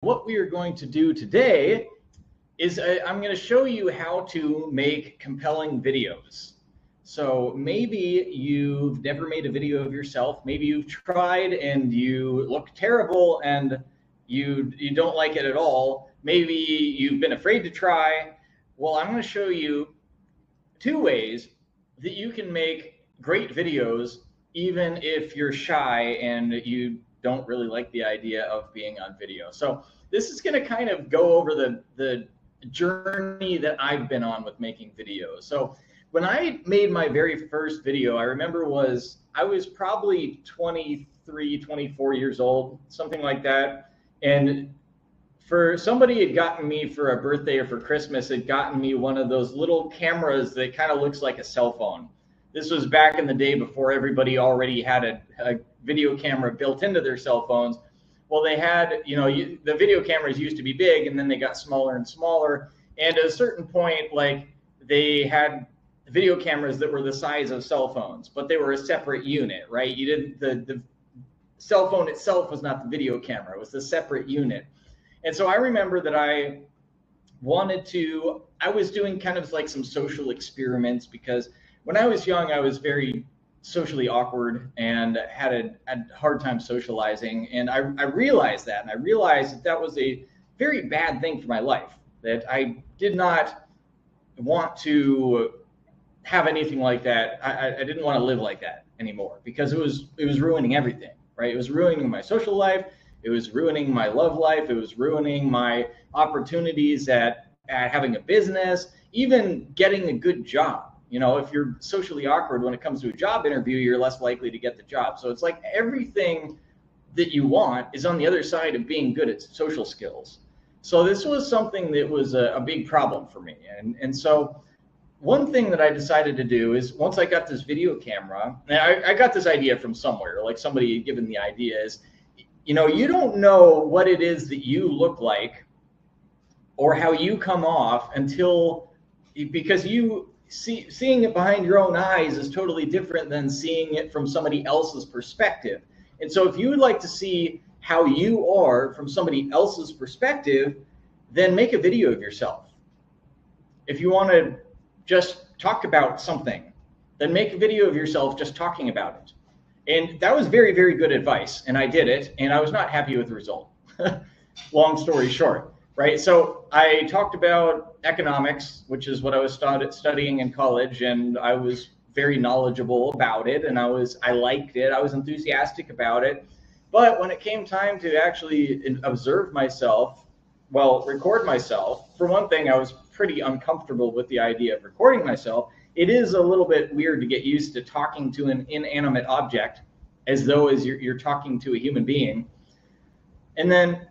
what we are going to do today is I, I'm going to show you how to make compelling videos. So maybe you've never made a video of yourself. Maybe you've tried and you look terrible and you you don't like it at all. Maybe you've been afraid to try. Well, I'm going to show you two ways that you can make great videos even if you're shy and you don't really like the idea of being on video. So this is going to kind of go over the the journey that I've been on with making videos. So when I made my very first video, I remember was I was probably 23, 24 years old, something like that. And for somebody had gotten me for a birthday or for Christmas, had gotten me one of those little cameras that kind of looks like a cell phone. This was back in the day before everybody already had a, a video camera built into their cell phones. Well, they had, you know, you, the video cameras used to be big and then they got smaller and smaller. And at a certain point, like they had video cameras that were the size of cell phones, but they were a separate unit, right? You didn't, the, the cell phone itself was not the video camera, it was the separate unit. And so I remember that I wanted to, I was doing kind of like some social experiments because when I was young, I was very socially awkward and had a, a hard time socializing. And I, I realized that. And I realized that that was a very bad thing for my life, that I did not want to have anything like that. I, I didn't want to live like that anymore because it was it was ruining everything, right? It was ruining my social life. It was ruining my love life. It was ruining my opportunities at, at having a business, even getting a good job you know, if you're socially awkward when it comes to a job interview, you're less likely to get the job. So it's like everything that you want is on the other side of being good at social skills. So this was something that was a, a big problem for me. And, and so one thing that I decided to do is once I got this video camera, and I, I got this idea from somewhere, like somebody had given the idea is, you know, you don't know what it is that you look like or how you come off until because you see, seeing it behind your own eyes is totally different than seeing it from somebody else's perspective. And so if you would like to see how you are from somebody else's perspective, then make a video of yourself. If you want to just talk about something, then make a video of yourself just talking about it. And that was very, very good advice. And I did it, and I was not happy with the result. Long story short right? So I talked about economics, which is what I was studying in college, and I was very knowledgeable about it, and I was I liked it. I was enthusiastic about it. But when it came time to actually observe myself, well, record myself, for one thing, I was pretty uncomfortable with the idea of recording myself. It is a little bit weird to get used to talking to an inanimate object as though as you're, you're talking to a human being. And then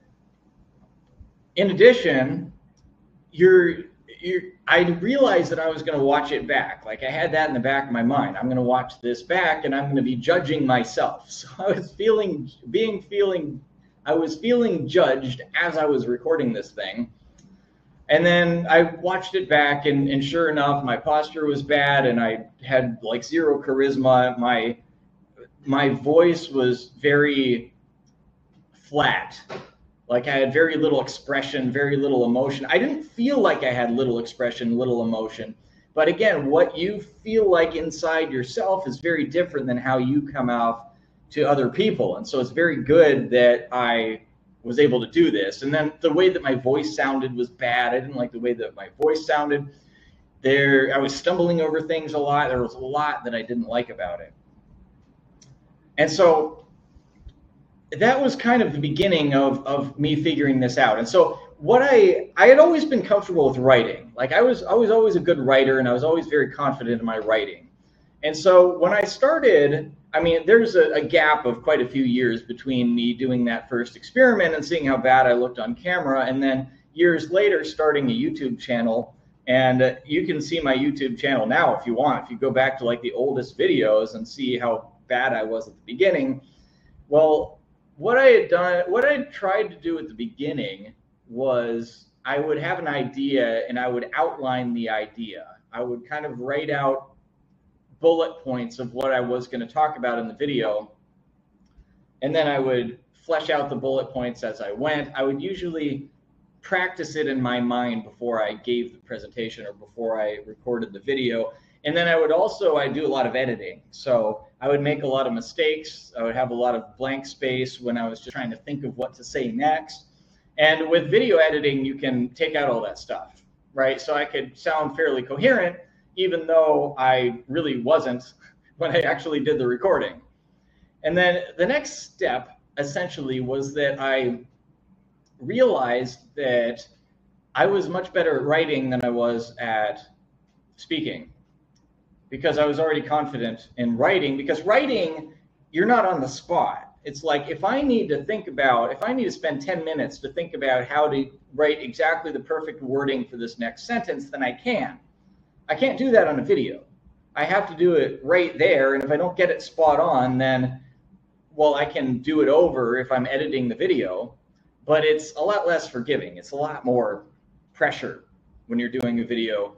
in addition, you're you're I realized that I was going to watch it back. Like I had that in the back of my mind. I'm going to watch this back and I'm going to be judging myself. So I was feeling being feeling I was feeling judged as I was recording this thing. And then I watched it back and, and sure enough, my posture was bad and I had like zero charisma. My my voice was very flat like I had very little expression, very little emotion. I didn't feel like I had little expression, little emotion. But again, what you feel like inside yourself is very different than how you come out to other people. And so it's very good that I was able to do this. And then the way that my voice sounded was bad. I didn't like the way that my voice sounded. There I was stumbling over things a lot. There was a lot that I didn't like about it. And so that was kind of the beginning of of me figuring this out. And so what I I had always been comfortable with writing. Like I was I was always a good writer and I was always very confident in my writing. And so when I started, I mean, there's a, a gap of quite a few years between me doing that first experiment and seeing how bad I looked on camera, and then years later starting a YouTube channel. And uh, you can see my YouTube channel now if you want. If you go back to like the oldest videos and see how bad I was at the beginning. Well, what I had done, what I tried to do at the beginning was I would have an idea and I would outline the idea. I would kind of write out bullet points of what I was going to talk about in the video. And then I would flesh out the bullet points as I went. I would usually practice it in my mind before I gave the presentation or before I recorded the video. And then I would also I do a lot of editing. So I would make a lot of mistakes. I would have a lot of blank space when I was just trying to think of what to say next. And with video editing, you can take out all that stuff, right? So I could sound fairly coherent, even though I really wasn't when I actually did the recording. And then the next step essentially was that I realized that I was much better at writing than I was at speaking because I was already confident in writing. Because writing, you're not on the spot. It's like if I need to think about, if I need to spend 10 minutes to think about how to write exactly the perfect wording for this next sentence, then I can. I can't do that on a video. I have to do it right there. And if I don't get it spot on, then, well, I can do it over if I'm editing the video, but it's a lot less forgiving. It's a lot more pressure when you're doing a video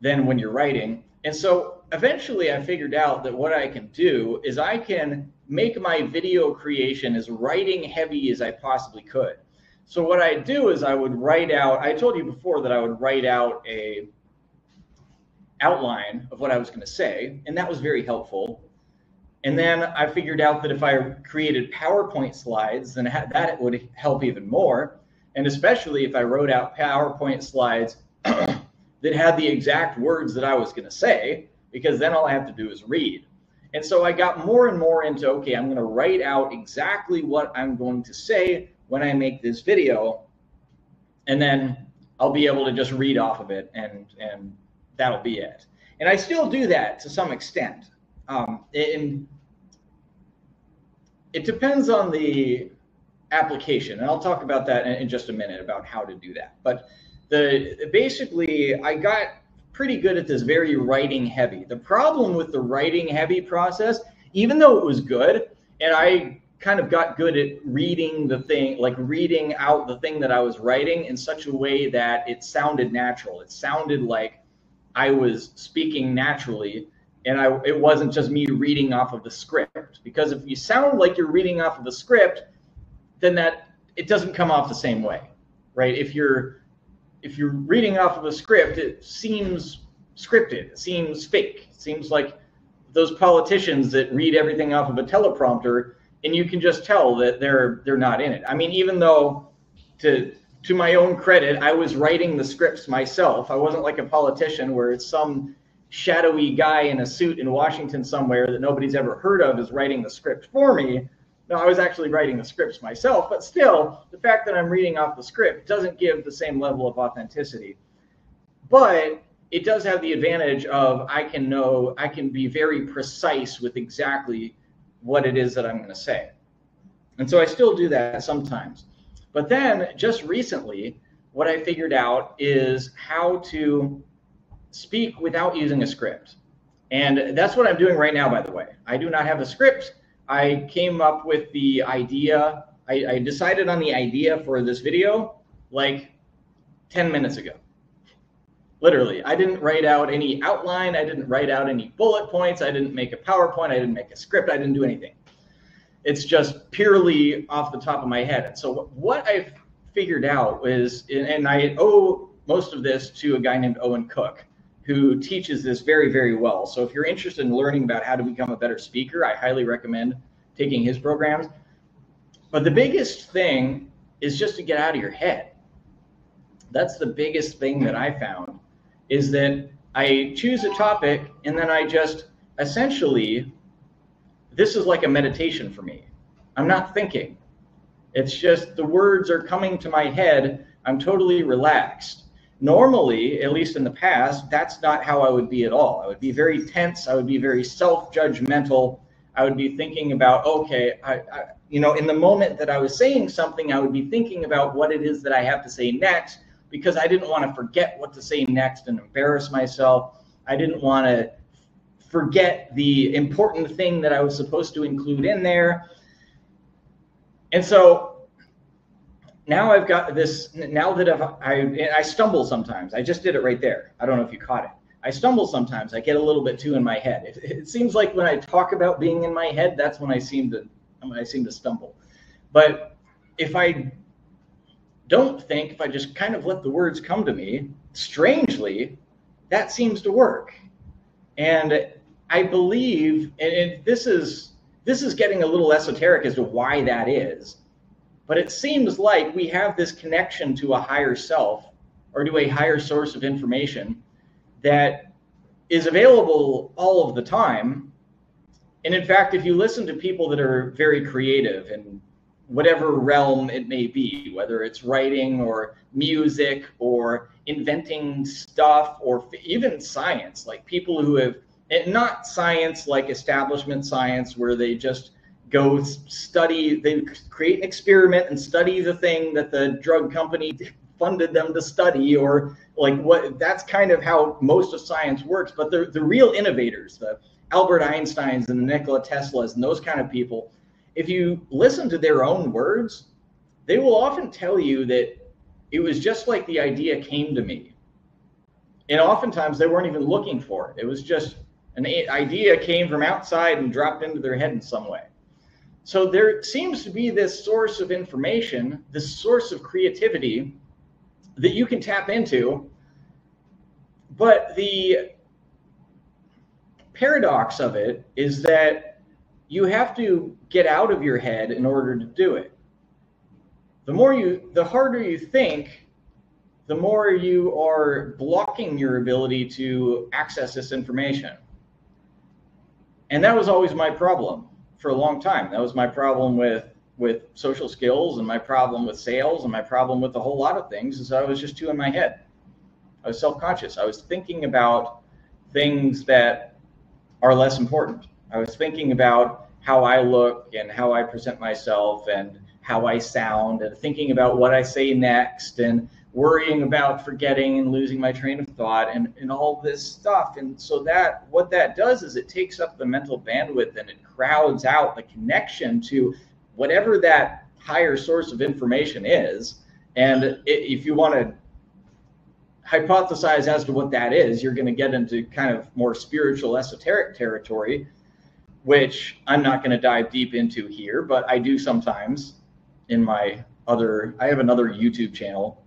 than when you're writing. And so eventually I figured out that what I can do is I can make my video creation as writing heavy as I possibly could. So what I do is I would write out, I told you before that I would write out a outline of what I was going to say, and that was very helpful. And then I figured out that if I created PowerPoint slides, then that would help even more. And especially if I wrote out PowerPoint slides that had the exact words that I was going to say, because then all I have to do is read. And so I got more and more into okay, I'm going to write out exactly what I'm going to say when I make this video, and then I'll be able to just read off of it, and and that'll be it. And I still do that to some extent. Um, and it depends on the application, and I'll talk about that in, in just a minute about how to do that. But the basically I got pretty good at this very writing heavy. The problem with the writing heavy process, even though it was good, and I kind of got good at reading the thing, like reading out the thing that I was writing in such a way that it sounded natural. It sounded like I was speaking naturally and I it wasn't just me reading off of the script. Because if you sound like you're reading off of the script, then that it doesn't come off the same way. Right? If you're if you're reading off of a script, it seems scripted. It seems fake. It seems like those politicians that read everything off of a teleprompter, and you can just tell that they're they're not in it. I mean, even though to to my own credit, I was writing the scripts myself. I wasn't like a politician where it's some shadowy guy in a suit in Washington somewhere that nobody's ever heard of is writing the script for me. No, I was actually writing the scripts myself, but still, the fact that I'm reading off the script doesn't give the same level of authenticity. But it does have the advantage of I can know, I can be very precise with exactly what it is that I'm going to say. And so I still do that sometimes. But then just recently, what I figured out is how to speak without using a script. And that's what I'm doing right now, by the way. I do not have a script. I came up with the idea. I, I decided on the idea for this video like 10 minutes ago. Literally, I didn't write out any outline. I didn't write out any bullet points. I didn't make a PowerPoint. I didn't make a script. I didn't do anything. It's just purely off the top of my head. And so what I figured out is, and I owe most of this to a guy named Owen Cook, who teaches this very, very well. So if you're interested in learning about how to become a better speaker, I highly recommend taking his programs. But the biggest thing is just to get out of your head. That's the biggest thing that I found is that I choose a topic and then I just essentially, this is like a meditation for me. I'm not thinking. It's just the words are coming to my head. I'm totally relaxed normally, at least in the past, that's not how I would be at all. I would be very tense. I would be very self-judgmental. I would be thinking about, okay, I, I, you know, in the moment that I was saying something, I would be thinking about what it is that I have to say next because I didn't want to forget what to say next and embarrass myself. I didn't want to forget the important thing that I was supposed to include in there. And so now I've got this. Now that I've, I I stumble sometimes. I just did it right there. I don't know if you caught it. I stumble sometimes. I get a little bit too in my head. It, it seems like when I talk about being in my head, that's when I seem to when I seem to stumble. But if I don't think, if I just kind of let the words come to me, strangely, that seems to work. And I believe, and this is this is getting a little esoteric as to why that is, but it seems like we have this connection to a higher self or to a higher source of information that is available all of the time. And in fact, if you listen to people that are very creative in whatever realm it may be, whether it's writing or music or inventing stuff or even science, like people who have, not science like establishment science where they just go study, they create an experiment and study the thing that the drug company funded them to study or like what that's kind of how most of science works but the, the real innovators the albert einsteins and the nikola teslas and those kind of people if you listen to their own words they will often tell you that it was just like the idea came to me. And oftentimes they weren't even looking for it. It was just an idea came from outside and dropped into their head in some way so there seems to be this source of information this source of creativity that you can tap into. But the paradox of it is that you have to get out of your head in order to do it. The more you, the harder you think, the more you are blocking your ability to access this information. And that was always my problem for a long time. That was my problem with with social skills and my problem with sales and my problem with a whole lot of things is I was just too in my head. I was self-conscious. I was thinking about things that are less important. I was thinking about how I look and how I present myself and how I sound and thinking about what I say next and worrying about forgetting and losing my train of thought and, and all this stuff. And so that what that does is it takes up the mental bandwidth and it crowds out the connection to whatever that higher source of information is. And if you want to hypothesize as to what that is, you're going to get into kind of more spiritual, esoteric territory, which I'm not going to dive deep into here, but I do sometimes in my other, I have another YouTube channel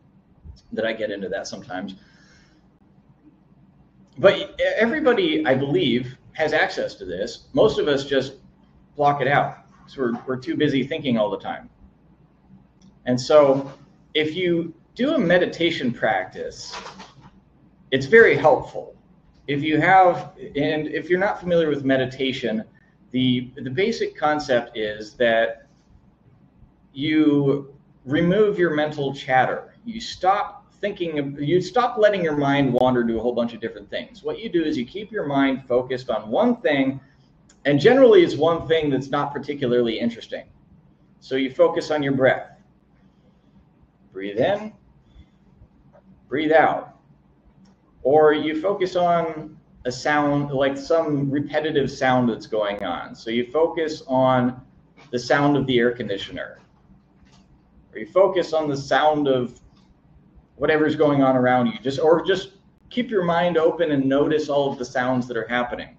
that I get into that sometimes. But everybody, I believe, has access to this. Most of us just block it out because we're, we're too busy thinking all the time. And so if you do a meditation practice, it's very helpful. If you have, and if you're not familiar with meditation, the, the basic concept is that you remove your mental chatter. You stop thinking, you stop letting your mind wander to a whole bunch of different things. What you do is you keep your mind focused on one thing and generally, it's one thing that's not particularly interesting. So you focus on your breath. Breathe in, breathe out. Or you focus on a sound, like some repetitive sound that's going on. So you focus on the sound of the air conditioner. Or you focus on the sound of whatever's going on around you. Just or just keep your mind open and notice all of the sounds that are happening.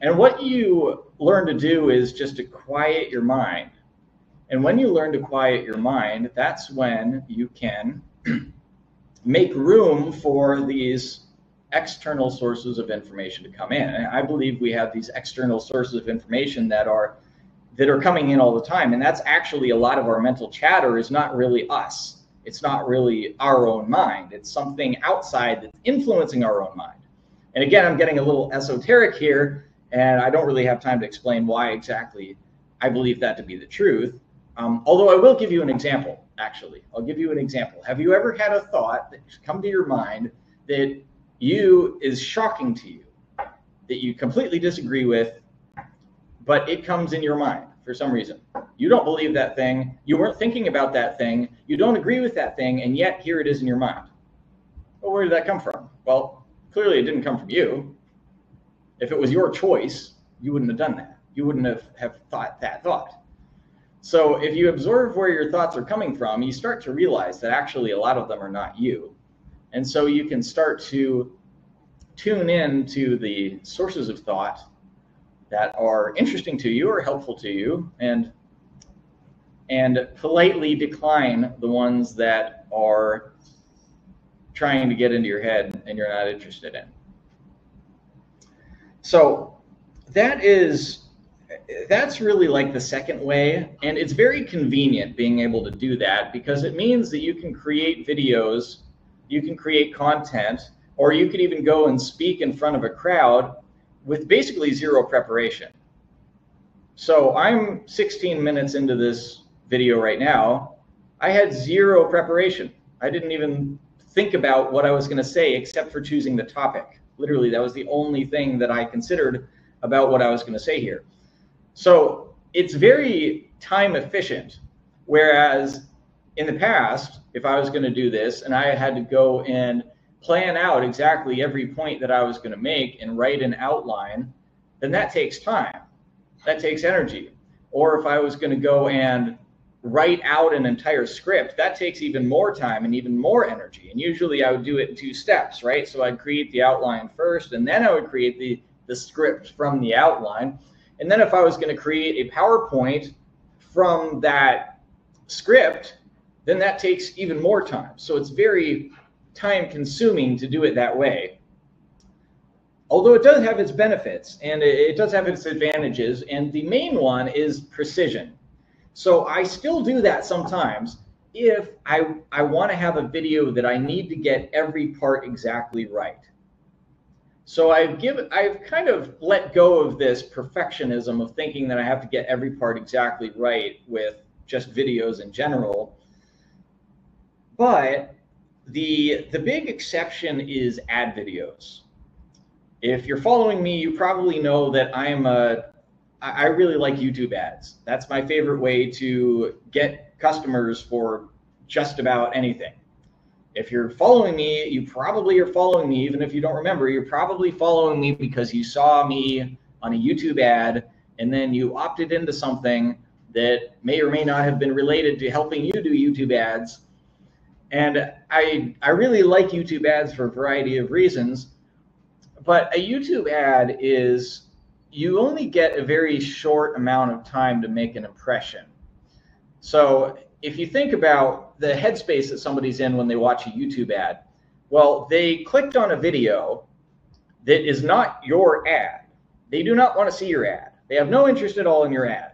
And what you learn to do is just to quiet your mind. And when you learn to quiet your mind, that's when you can make room for these external sources of information to come in. And I believe we have these external sources of information that are that are coming in all the time. And that's actually a lot of our mental chatter is not really us. It's not really our own mind. It's something outside that's influencing our own mind. And again, I'm getting a little esoteric here, and I don't really have time to explain why exactly I believe that to be the truth. Um, although I will give you an example, actually. I'll give you an example. Have you ever had a thought that's come to your mind that you is shocking to you, that you completely disagree with, but it comes in your mind for some reason? You don't believe that thing, you weren't thinking about that thing, you don't agree with that thing, and yet here it is in your mind. Well, where did that come from? Well, clearly it didn't come from you if it was your choice, you wouldn't have done that. You wouldn't have, have thought that thought. So if you observe where your thoughts are coming from, you start to realize that actually a lot of them are not you. And so you can start to tune in to the sources of thought that are interesting to you or helpful to you and and politely decline the ones that are trying to get into your head and you're not interested in. So that is that's really like the second way and it's very convenient being able to do that because it means that you can create videos you can create content or you could even go and speak in front of a crowd with basically zero preparation. So i'm 16 minutes into this video right now. I had zero preparation. I didn't even think about what i was going to say except for choosing the topic. Literally that was the only thing that i considered about what i was going to say here. So it's very time efficient. Whereas in the past, if I was going to do this and I had to go and plan out exactly every point that I was going to make and write an outline, then that takes time. That takes energy. Or if I was going to go and write out an entire script, that takes even more time and even more energy. And usually I would do it in two steps, right? So I'd create the outline first and then I would create the, the script from the outline. And then if I was going to create a PowerPoint from that script, then that takes even more time. So it's very time consuming to do it that way. Although it does have its benefits and it does have its advantages. And the main one is precision. So I still do that sometimes if I, I want to have a video that I need to get every part exactly right. So I've given, I've kind of let go of this perfectionism of thinking that I have to get every part exactly right with just videos in general. But the the big exception is ad videos. If you're following me, you probably know that I'm a I really like YouTube ads. That's my favorite way to get customers for just about anything if you're following me, you probably are following me, even if you don't remember, you're probably following me because you saw me on a YouTube ad and then you opted into something that may or may not have been related to helping you do YouTube ads. And I, I really like YouTube ads for a variety of reasons, but a YouTube ad is you only get a very short amount of time to make an impression. So if you think about the headspace that somebody's in when they watch a YouTube ad, well, they clicked on a video that is not your ad. They do not want to see your ad. They have no interest at all in your ad.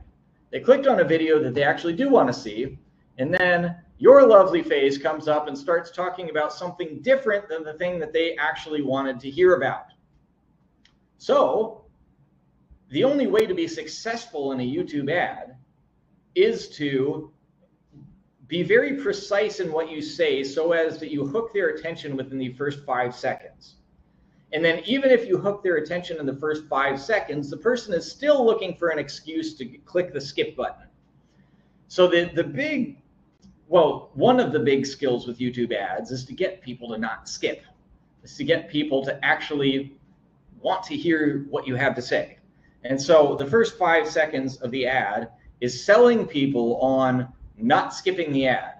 They clicked on a video that they actually do want to see, and then your lovely face comes up and starts talking about something different than the thing that they actually wanted to hear about. So, the only way to be successful in a YouTube ad is to be very precise in what you say so as that you hook their attention within the first five seconds. And then, even if you hook their attention in the first five seconds, the person is still looking for an excuse to click the skip button. So, the, the big, well, one of the big skills with YouTube ads is to get people to not skip, is to get people to actually want to hear what you have to say. And so, the first five seconds of the ad is selling people on not skipping the ad.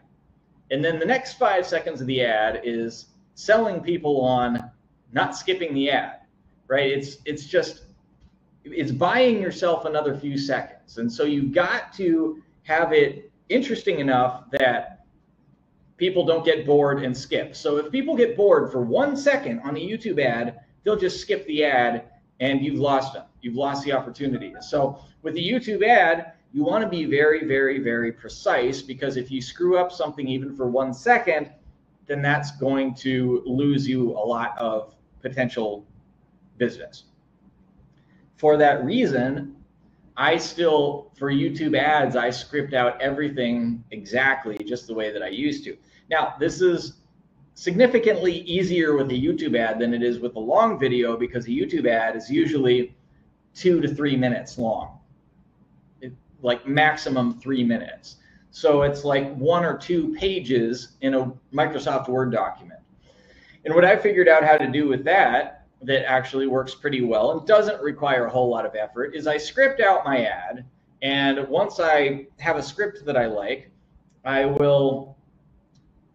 And then the next five seconds of the ad is selling people on not skipping the ad, right? It's it's just it's buying yourself another few seconds. And so you've got to have it interesting enough that people don't get bored and skip. So if people get bored for one second on a YouTube ad, they'll just skip the ad and you've lost them. You've lost the opportunity. So with the YouTube ad, you want to be very, very, very precise because if you screw up something even for one second, then that's going to lose you a lot of potential business. For that reason, I still, for YouTube ads, I script out everything exactly just the way that I used to. Now, this is significantly easier with a YouTube ad than it is with a long video because a YouTube ad is usually two to three minutes long like maximum three minutes. So it's like one or two pages in a Microsoft Word document. And what I figured out how to do with that, that actually works pretty well and doesn't require a whole lot of effort, is I script out my ad. And once I have a script that I like, I will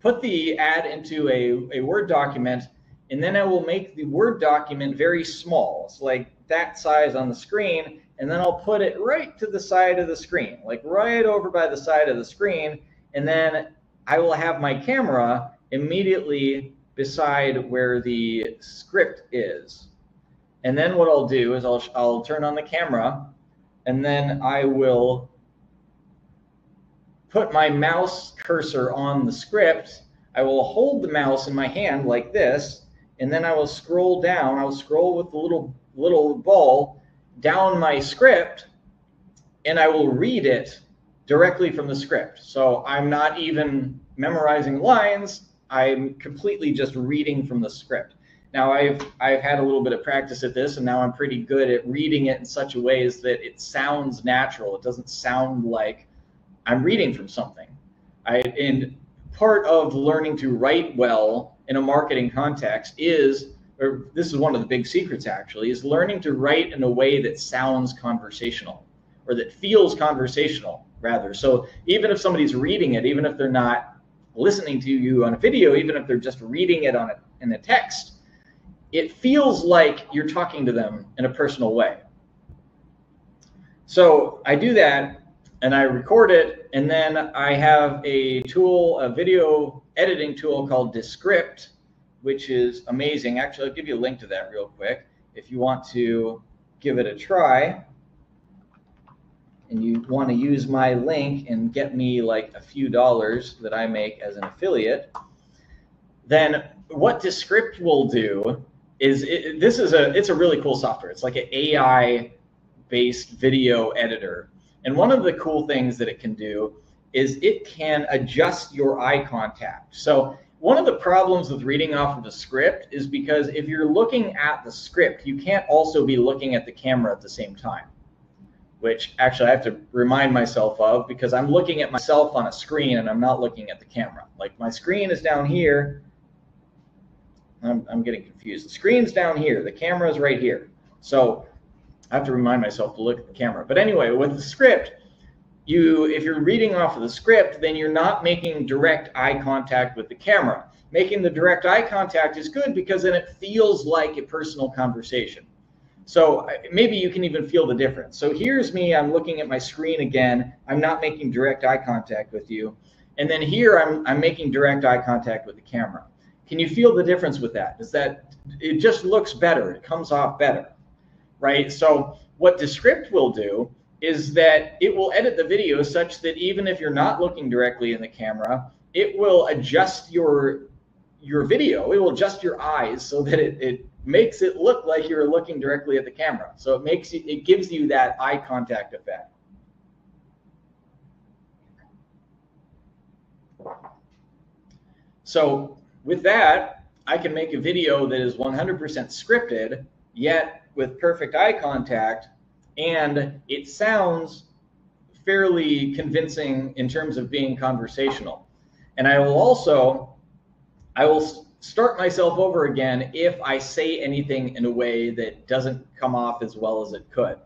put the ad into a, a Word document, and then I will make the Word document very small. It's like that size on the screen, and then I'll put it right to the side of the screen, like right over by the side of the screen. And then I will have my camera immediately beside where the script is. And then what I'll do is I'll, I'll turn on the camera and then I will put my mouse cursor on the script. I will hold the mouse in my hand like this, and then I will scroll down. I'll scroll with the little little ball down my script, and I will read it directly from the script. So I'm not even memorizing lines. I'm completely just reading from the script. Now I've I've had a little bit of practice at this, and now I'm pretty good at reading it in such a way as that it sounds natural. It doesn't sound like I'm reading from something. I and part of learning to write well in a marketing context is, or this is one of the big secrets actually, is learning to write in a way that sounds conversational or that feels conversational rather. So even if somebody's reading it, even if they're not listening to you on a video, even if they're just reading it on a, in a text, it feels like you're talking to them in a personal way. So I do that and I record it, and then I have a tool, a video editing tool called Descript, which is amazing. Actually, I'll give you a link to that real quick if you want to give it a try. And you want to use my link and get me like a few dollars that I make as an affiliate, then what Descript will do is it, this is a it's a really cool software. It's like an AI based video editor. And one of the cool things that it can do is it can adjust your eye contact. So one of the problems with reading off of the script is because if you're looking at the script, you can't also be looking at the camera at the same time, which actually I have to remind myself of because I'm looking at myself on a screen and I'm not looking at the camera. Like my screen is down here I'm, I'm getting confused. The screen's down here. The camera is right here. So I have to remind myself to look at the camera. But anyway, with the script, you if you're reading off of the script, then you're not making direct eye contact with the camera. Making the direct eye contact is good because then it feels like a personal conversation. So maybe you can even feel the difference. So here's me, I'm looking at my screen again. I'm not making direct eye contact with you. And then here I'm, I'm making direct eye contact with the camera. Can you feel the difference with that? Is that it just looks better? It comes off better, right? So what Descript will do is that it will edit the video such that even if you're not looking directly in the camera, it will adjust your your video. It will adjust your eyes so that it, it makes it look like you're looking directly at the camera. So it makes it, it gives you that eye contact effect. So with that, I can make a video that is 100% scripted, yet with perfect eye contact, and it sounds fairly convincing in terms of being conversational. And I will also, I will start myself over again if I say anything in a way that doesn't come off as well as it could.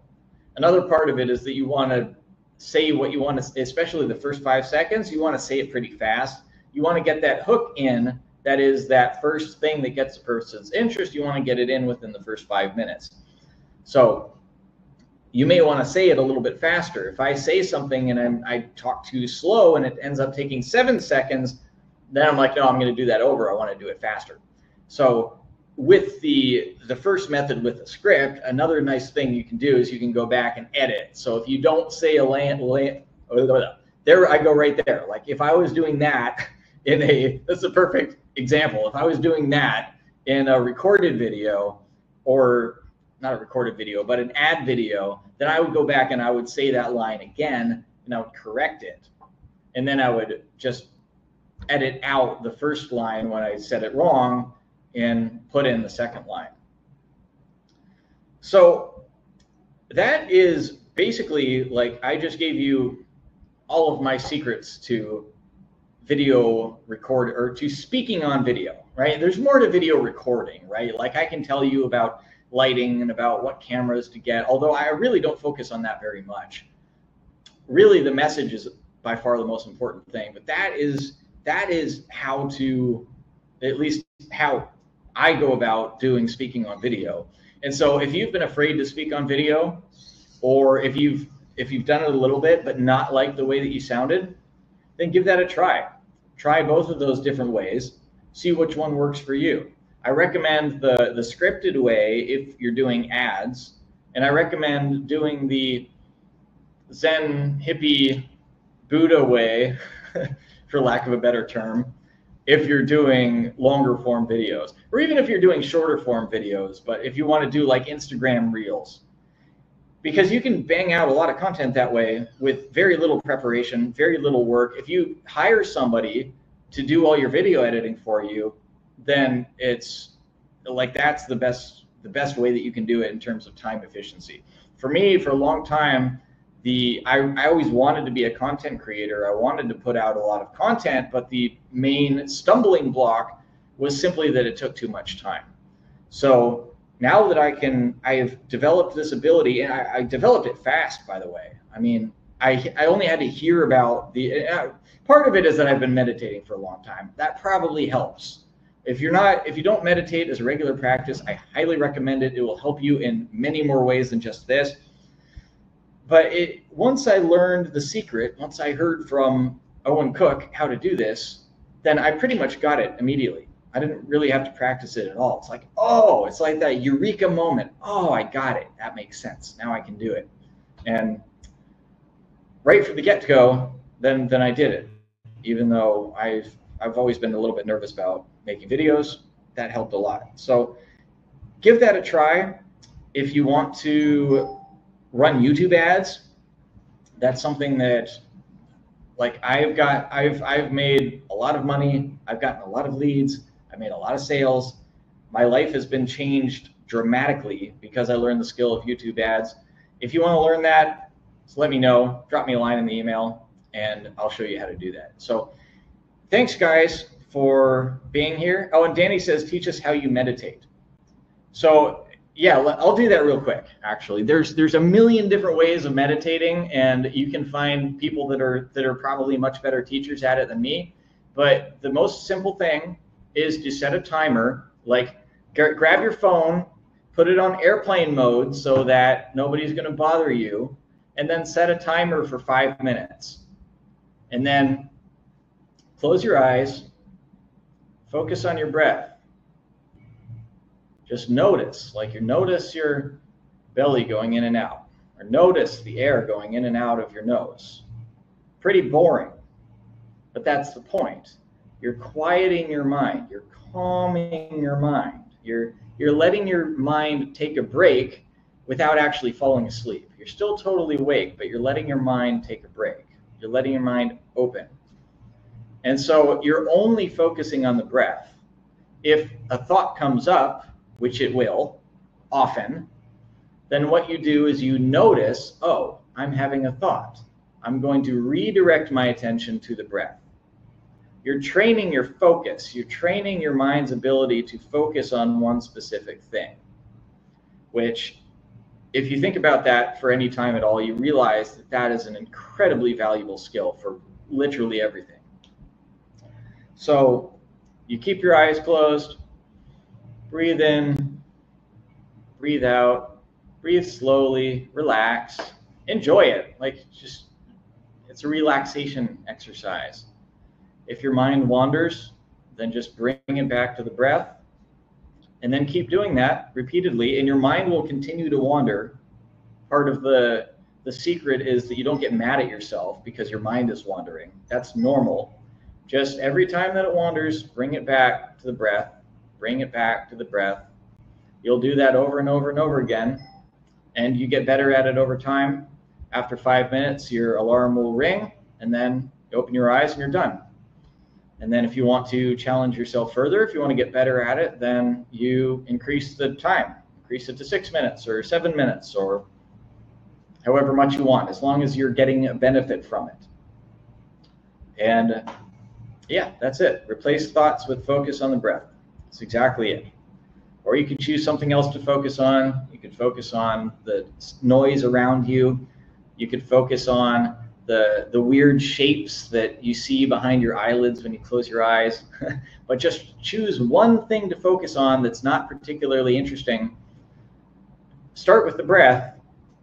Another part of it is that you want to say what you want to, especially the first five seconds, you want to say it pretty fast. You want to get that hook in that is that first thing that gets a person's interest. You want to get it in within the first five minutes. So you may want to say it a little bit faster. If I say something and I'm, I talk too slow and it ends up taking seven seconds, then I'm like, no, I'm going to do that over. I want to do it faster. So with the the first method with the script, another nice thing you can do is you can go back and edit. So if you don't say a land, land there I go right there. Like if I was doing that in a that's a perfect example. If I was doing that in a recorded video or not a recorded video, but an ad video, then I would go back and I would say that line again and I would correct it. And then I would just edit out the first line when I said it wrong and put in the second line. So that is basically like I just gave you all of my secrets to video record or to speaking on video, right? There's more to video recording, right? Like I can tell you about lighting and about what cameras to get, although I really don't focus on that very much. Really, the message is by far the most important thing, but that is that is how to at least how I go about doing speaking on video. And so if you've been afraid to speak on video, or if you've if you've done it a little bit but not like the way that you sounded, then give that a try. Try both of those different ways. See which one works for you. I recommend the the scripted way if you're doing ads, and I recommend doing the Zen hippie Buddha way, for lack of a better term, if you're doing longer form videos, or even if you're doing shorter form videos. But if you want to do like Instagram reels, because you can bang out a lot of content that way with very little preparation, very little work. If you hire somebody to do all your video editing for you, then it's like that's the best the best way that you can do it in terms of time efficiency. For me, for a long time, the I, I always wanted to be a content creator. I wanted to put out a lot of content, but the main stumbling block was simply that it took too much time. So now that I can, I have developed this ability, and I, I developed it fast, by the way. I mean, I, I only had to hear about the uh, part of it is that I've been meditating for a long time. That probably helps. If you're not, if you don't meditate as a regular practice, I highly recommend it. It will help you in many more ways than just this. But it, once I learned the secret, once I heard from Owen Cook how to do this, then I pretty much got it immediately. I didn't really have to practice it at all. It's like, oh, it's like that eureka moment. Oh, I got it. That makes sense. Now I can do it. And right from the get go, then then I did it. Even though I've I've always been a little bit nervous about making videos, that helped a lot. So give that a try. If you want to run YouTube ads, that's something that like I've got I've I've made a lot of money. I've gotten a lot of leads I made a lot of sales. My life has been changed dramatically because I learned the skill of YouTube ads. If you want to learn that, just let me know. Drop me a line in the email and I'll show you how to do that. So thanks guys for being here. Oh, and Danny says, teach us how you meditate. So yeah, I'll do that real quick. Actually, there's there's a million different ways of meditating, and you can find people that are that are probably much better teachers at it than me. But the most simple thing is to set a timer, like grab your phone, put it on airplane mode so that nobody's going to bother you, and then set a timer for five minutes. And then close your eyes, focus on your breath. Just notice, like you notice your belly going in and out, or notice the air going in and out of your nose. Pretty boring, but that's the point. You're quieting your mind. You're calming your mind. You're you're letting your mind take a break without actually falling asleep. You're still totally awake, but you're letting your mind take a break. You're letting your mind open. And so you're only focusing on the breath. If a thought comes up, which it will often, then what you do is you notice, oh, I'm having a thought. I'm going to redirect my attention to the breath you're training your focus. You're training your mind's ability to focus on one specific thing, which, if you think about that for any time at all, you realize that that is an incredibly valuable skill for literally everything. So you keep your eyes closed, breathe in, breathe out, breathe slowly, relax, enjoy it. Like just, it's a relaxation exercise. If your mind wanders, then just bring it back to the breath and then keep doing that repeatedly and your mind will continue to wander. Part of the the secret is that you don't get mad at yourself because your mind is wandering. That's normal. Just every time that it wanders, bring it back to the breath, bring it back to the breath. You'll do that over and over and over again, and you get better at it over time. After five minutes, your alarm will ring, and then you open your eyes and you're done. And then if you want to challenge yourself further, if you want to get better at it, then you increase the time, increase it to six minutes or seven minutes or however much you want, as long as you're getting a benefit from it. And yeah, that's it. Replace thoughts with focus on the breath. That's exactly it. Or you could choose something else to focus on. You could focus on the noise around you. You could focus on the the weird shapes that you see behind your eyelids when you close your eyes but just choose one thing to focus on that's not particularly interesting start with the breath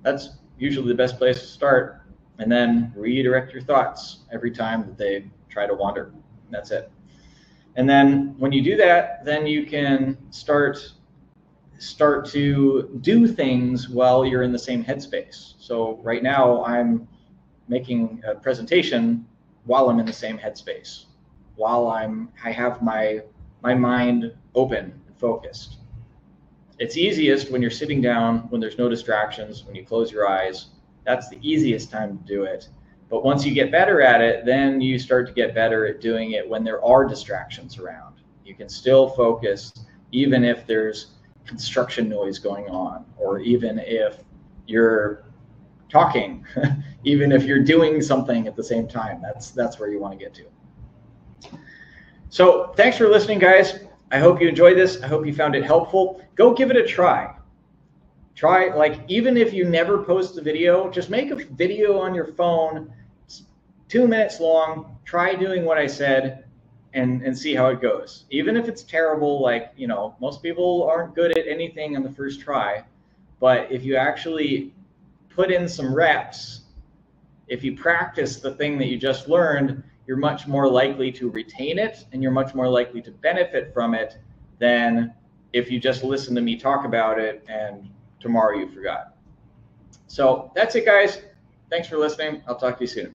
that's usually the best place to start. And then redirect your thoughts every time that they try to wander. That's it. And then when you do that, then you can start start to do things while you're in the same headspace. So right now I'm making a presentation while I'm in the same headspace, while I'm I have my my mind open and focused. It's easiest when you're sitting down, when there's no distractions, when you close your eyes. That's the easiest time to do it. But once you get better at it, then you start to get better at doing it when there are distractions around. You can still focus even if there's construction noise going on, or even if you're talking, even if you're doing something at the same time. That's that's where you want to get to. So thanks for listening, guys. I hope you enjoyed this. I hope you found it helpful. Go give it a try. Try like even if you never post the video, just make a video on your phone, two minutes long. Try doing what I said and and see how it goes. Even if it's terrible, like you know, most people aren't good at anything on the first try, but if you actually put in some reps, if you practice the thing that you just learned, you're much more likely to retain it and you're much more likely to benefit from it than if you just listen to me talk about it and tomorrow you forgot. So that's it, guys. Thanks for listening. I'll talk to you soon.